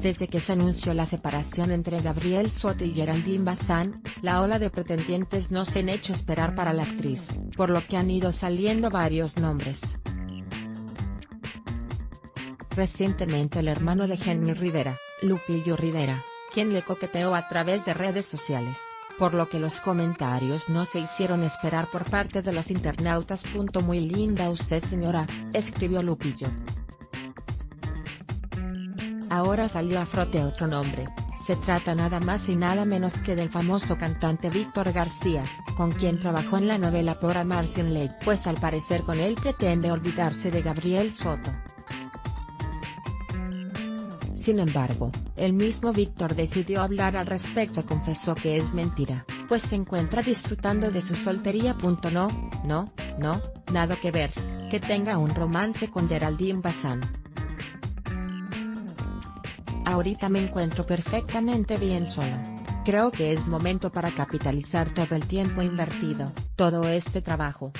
Desde que se anunció la separación entre Gabriel Soto y Geraldine Bazán, la ola de pretendientes no se han hecho esperar para la actriz, por lo que han ido saliendo varios nombres. Recientemente el hermano de Henry Rivera, Lupillo Rivera, quien le coqueteó a través de redes sociales, por lo que los comentarios no se hicieron esperar por parte de los internautas. Muy linda usted señora, escribió Lupillo. Ahora salió a frote otro nombre, se trata nada más y nada menos que del famoso cantante Víctor García, con quien trabajó en la novela Por Amar Sin. Pues al parecer con él pretende olvidarse de Gabriel Soto. Sin embargo, el mismo Víctor decidió hablar al respecto y confesó que es mentira, pues se encuentra disfrutando de su soltería. No, no, no, nada que ver, que tenga un romance con Geraldine Bazán. Ahorita me encuentro perfectamente bien solo. Creo que es momento para capitalizar todo el tiempo invertido, todo este trabajo.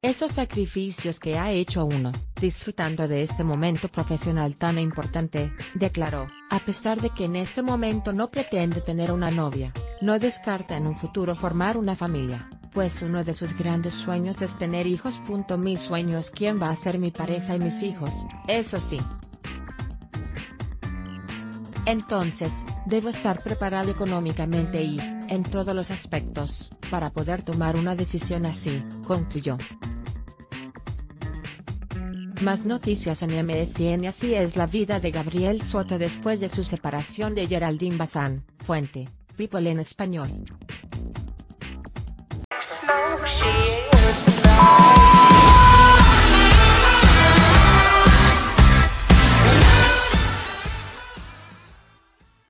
Esos sacrificios que ha hecho uno, disfrutando de este momento profesional tan importante, declaró, a pesar de que en este momento no pretende tener una novia, no descarta en un futuro formar una familia, pues uno de sus grandes sueños es tener hijos. Mi sueño es quién va a ser mi pareja y mis hijos, eso sí, entonces, debo estar preparado económicamente y, en todos los aspectos, para poder tomar una decisión así, concluyó. Más noticias en MSN Así es la vida de Gabriel Soto después de su separación de Geraldine Bazán, fuente, People en español.